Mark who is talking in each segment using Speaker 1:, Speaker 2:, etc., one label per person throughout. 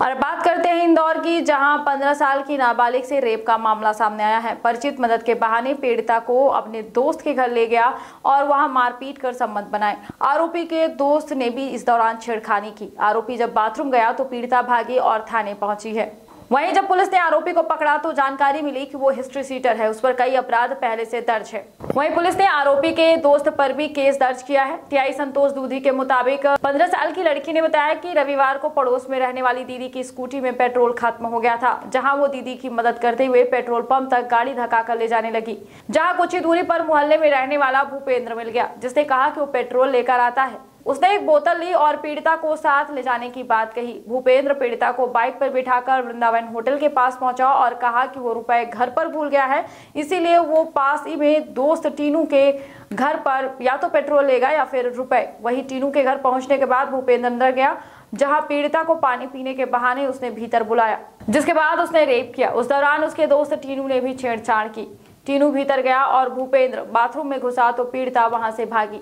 Speaker 1: और बात करते हैं इंदौर की, जहाँ 15 साल की नाबालिग से रेप का मामला सामने आया है। परिचित मदद के बहाने पीड़िता को अपने दोस्त के घर ले गया और वहाँ मारपीट कर संबंध बनाए। आरोपी के दोस्त ने भी इस दौरान छेड़खानी की। आरोपी जब बाथरूम गया तो पीड़िता भागी और थाने पहुँची है। वहीं जब पुलिस ने आरोपी को पकड़ा तो जानकारी मिली कि वो हिस्ट्री सीटर है। उस पर कई अपराध पहले से दर्ज है। वहीं पुलिस ने आरोपी के दोस्त पर भी केस दर्ज किया है। टीआई संतोष दूधी के मुताबिक 15 साल की लड़की ने बताया कि रविवार को पड़ोस में रहने वाली दीदी की स्कूटी में पेट्रोल खत्म हो गया था, जहाँ वो दीदी की मदद करते हुए पेट्रोल पंप तक गाड़ी धक्का कर ले जाने लगी, जहाँ कुछ ही दूरी पर मोहल्ले में रहने वाला भूपेंद्र मिल गया, जिसने कहा की वो पेट्रोल लेकर आता है। उसने एक बोतल ली और पीड़िता को साथ ले जाने की बात कही। भूपेंद्र पीड़िता को बाइक पर बिठाकर वृंदावन होटल के पास पहुँचा और कहा कि वो रुपए घर पर भूल गया है। इसीलिए वो पास ही में दोस्त टीनू के घर पर या तो पेट्रोल लेगा या फिर रुपए। वही टीनू के घर पहुँचने के बाद भूपेंद्र अंदर गया, जहाँ पीड़िता को पानी पीने के बहाने उसने भीतर बुलाया, जिसके बाद उसने रेप किया। उस दौरान उसके दोस्त टीनू ने भी छेड़छाड़ की। टीनू भीतर गया और भूपेंद्र बाथरूम में घुसा तो पीड़िता वहाँ से भागी।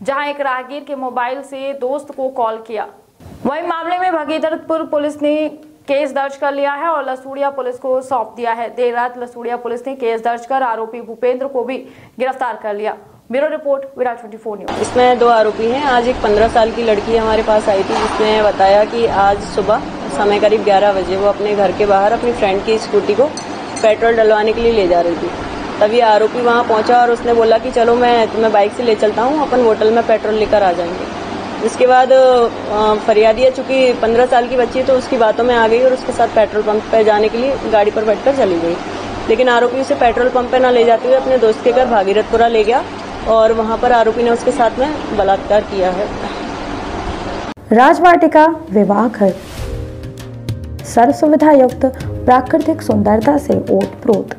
Speaker 1: जहाँ एक राहगीर के मोबाइल से दोस्त को कॉल किया। वही मामले में भगीरथपुर पुलिस ने केस दर्ज कर लिया है और लसूड़िया पुलिस को सौंप दिया है। देर रात लसूड़िया पुलिस ने केस दर्ज कर आरोपी भूपेंद्र को भी गिरफ़्तार कर लिया। Bureau report, Virat twenty four news.
Speaker 2: इसमें दो आरोपी हैं। आज एक पंद्रह साल की लड़की हमारे पास आई थी, जिसने बताया कि आज सुबह समय करीब ग्यारह बजे वो अपने घर के बाहर अपनी फ्रेंड की स्कूटी को पेट्रोल डलवाने के लिए ले जा रही थी। तभी आरोपी वहाँ पहुँचा और उसने बोला कि चलो मैं तुम्हें बाइक से ले चलता हूँ, अपन होटल में पेट्रोल लेकर आ जाएँगे। उसके बाद फरियादिया चूँकि पंद्रह साल की बच्ची तो उसकी बातों में आ गई और उसके साथ पेट्रोल पंप पर जाने के लिए गाड़ी पर बैठकर चली गई। लेकिन आरोपी उसे पेट्रोल पंप पर न ले जाते हुए अपने दोस्त के घर भागीरथपुरा ले गया और वहाँ पर आरोपी ने उसके साथ में बलात्कार किया है।
Speaker 3: राजवाटिका विवाह घर सर्व सुविधा युक्त प्राकृतिक सुंदरता से ओत प्रोत